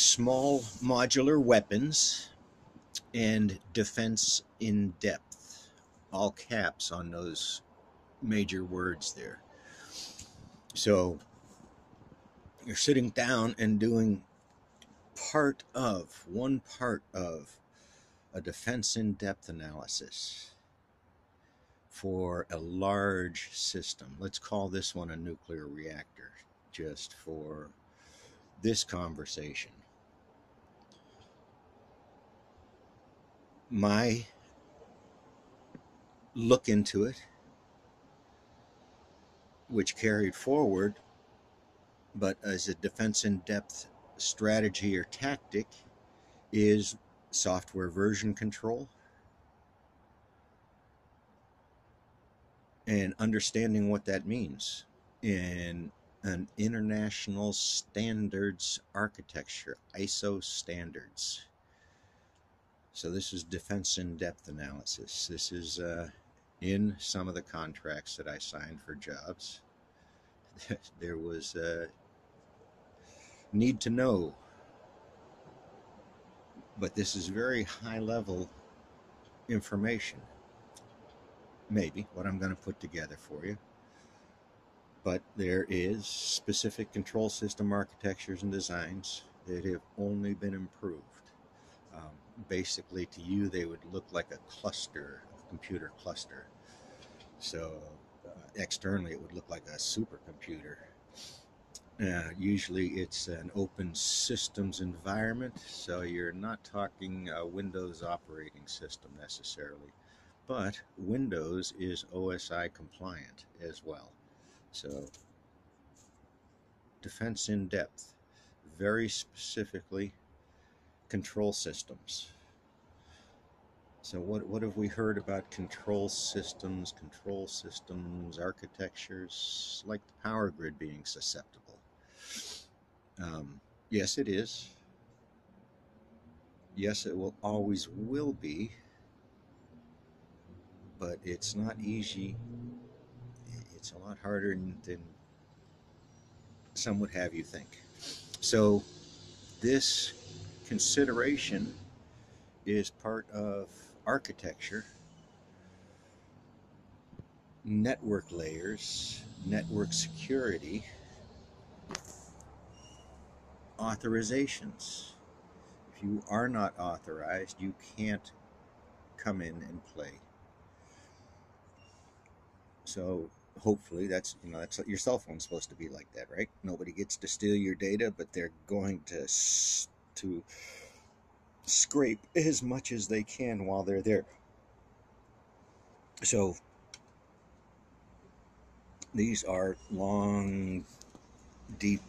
small modular weapons and defense in depth. All caps on those major words there. So you're sitting down and doing part of, one part of a defense in depth analysis for a large system. Let's call this one a nuclear reactor just for this conversation. My look into it, which carried forward, but as a defense in depth strategy or tactic, is software version control and understanding what that means in an international standards architecture, ISO standards. So this is defense in-depth analysis. This is uh, in some of the contracts that I signed for jobs. there was a uh, need to know, but this is very high level information. Maybe what I'm going to put together for you but there is specific control system architectures and designs that have only been improved. Um, basically, to you, they would look like a cluster, a computer cluster. So uh, externally, it would look like a supercomputer. Uh, usually, it's an open systems environment, so you're not talking a Windows operating system necessarily, but Windows is OSI compliant as well. So, defense in depth, very specifically, control systems. So, what, what have we heard about control systems, control systems, architectures, like the power grid being susceptible? Um, yes, it is. Yes, it will always will be, but it's not easy it's a lot harder than, than some would have you think. So, this consideration is part of architecture, network layers, network security, authorizations. If you are not authorized, you can't come in and play. So hopefully that's you know that's your cell phone's supposed to be like that right nobody gets to steal your data but they're going to to scrape as much as they can while they're there so these are long deep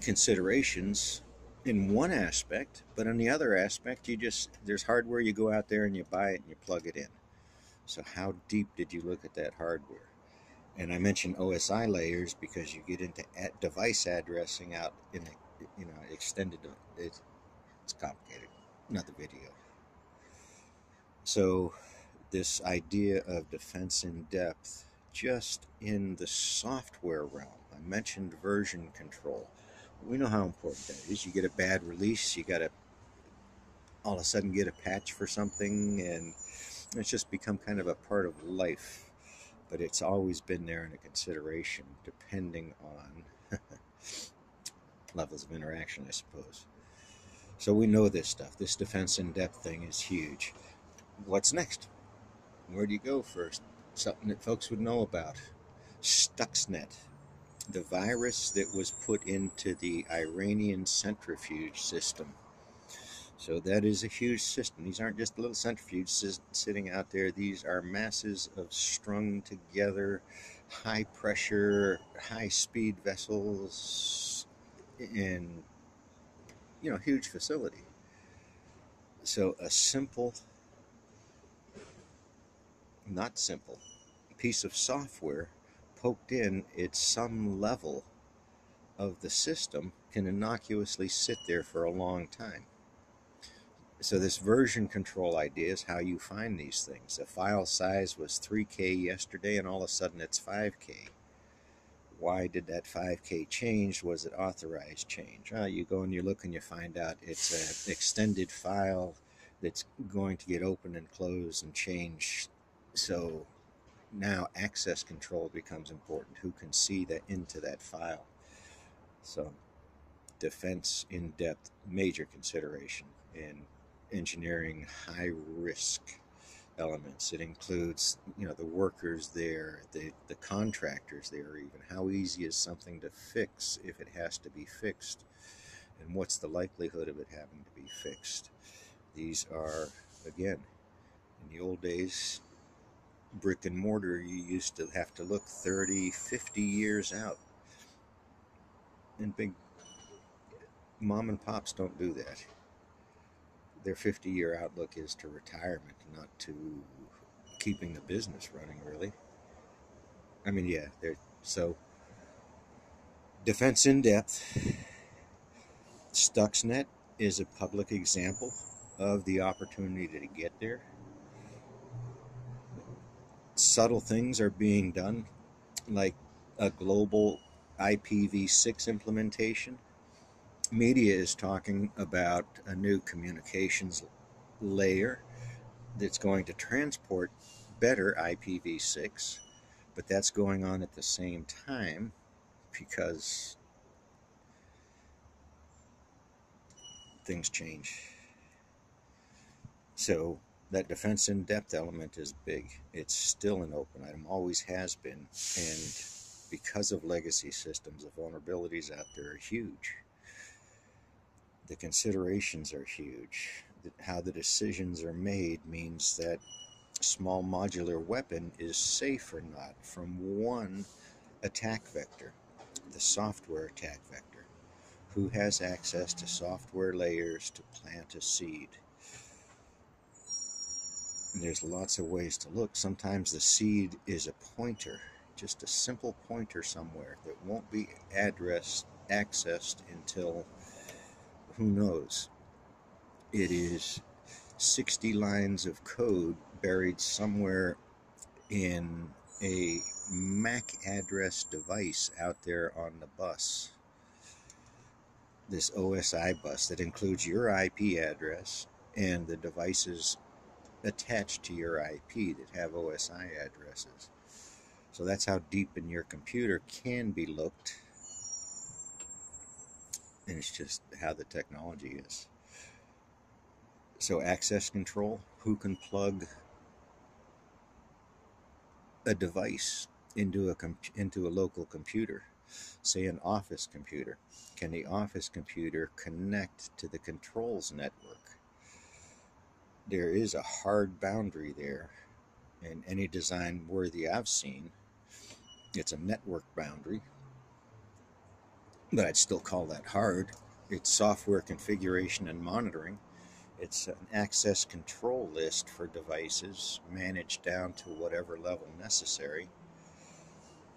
considerations in one aspect but in the other aspect you just there's hardware you go out there and you buy it and you plug it in so how deep did you look at that hardware? And I mentioned OSI layers because you get into device addressing out in a, you know extended. It's, it's complicated. Not the video. So this idea of defense in depth, just in the software realm. I mentioned version control. We know how important that is. You get a bad release, you got to all of a sudden get a patch for something, and it's just become kind of a part of life, but it's always been there in a consideration, depending on levels of interaction, I suppose. So we know this stuff. This defense in depth thing is huge. What's next? Where do you go first? Something that folks would know about. Stuxnet, the virus that was put into the Iranian centrifuge system so that is a huge system. These aren't just little centrifuges sitting out there. These are masses of strung together, high pressure, high speed vessels in, you know, huge facility. So a simple, not simple, piece of software poked in at some level of the system can innocuously sit there for a long time. So this version control idea is how you find these things. The file size was 3K yesterday and all of a sudden it's 5K. Why did that 5K change? Was it authorized change? Well, you go and you look and you find out it's an extended file that's going to get open and closed and change. So now access control becomes important. Who can see that into that file? So defense in depth, major consideration in engineering high risk elements. It includes, you know, the workers there, the, the contractors there, even how easy is something to fix if it has to be fixed, and what's the likelihood of it having to be fixed. These are, again, in the old days, brick and mortar, you used to have to look 30, 50 years out. And big mom and pops don't do that their 50 year outlook is to retirement, not to keeping the business running, really. I mean, yeah, they're so defense in depth. Stuxnet is a public example of the opportunity to get there. Subtle things are being done, like a global IPv6 implementation media is talking about a new communications layer that's going to transport better IPv6, but that's going on at the same time because things change. So that defense in depth element is big. It's still an open item, always has been. And because of legacy systems, the vulnerabilities out there are huge the considerations are huge. How the decisions are made means that small modular weapon is safe or not from one attack vector, the software attack vector. Who has access to software layers to plant a seed? And there's lots of ways to look. Sometimes the seed is a pointer, just a simple pointer somewhere that won't be addressed, accessed until who knows? It is 60 lines of code buried somewhere in a MAC address device out there on the bus. This OSI bus that includes your IP address and the devices attached to your IP that have OSI addresses. So that's how deep in your computer can be looked and it's just how the technology is. So access control, who can plug a device into a into a local computer, say an office computer. Can the office computer connect to the controls network? There is a hard boundary there, and any design worthy I've seen, it's a network boundary but I'd still call that hard. It's software configuration and monitoring. It's an access control list for devices managed down to whatever level necessary.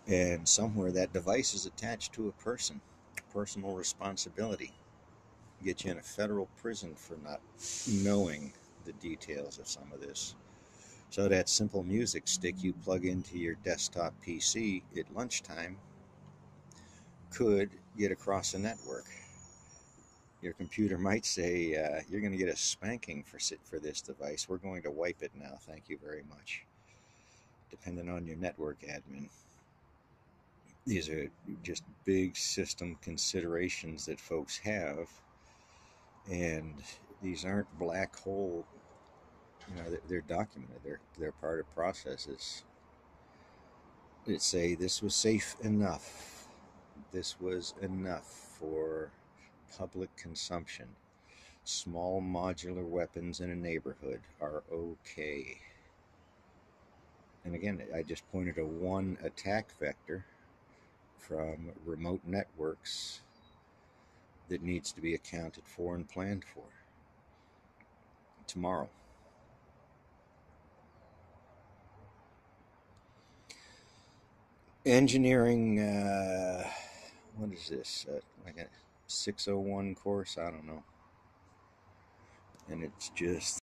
And somewhere that device is attached to a person. Personal responsibility. Get you in a federal prison for not knowing the details of some of this. So that simple music stick you plug into your desktop PC at lunchtime could get across a network. Your computer might say, uh, you're going to get a spanking for, for this device. We're going to wipe it now. Thank you very much. Depending on your network admin. These are just big system considerations that folks have. And these aren't black hole, you know, they're documented. They're, they're part of processes that say this was safe enough this was enough for public consumption. Small modular weapons in a neighborhood are okay. And again, I just pointed to one attack vector from remote networks that needs to be accounted for and planned for tomorrow. Engineering. Uh, what is this? Uh, like a 601 course? I don't know. And it's just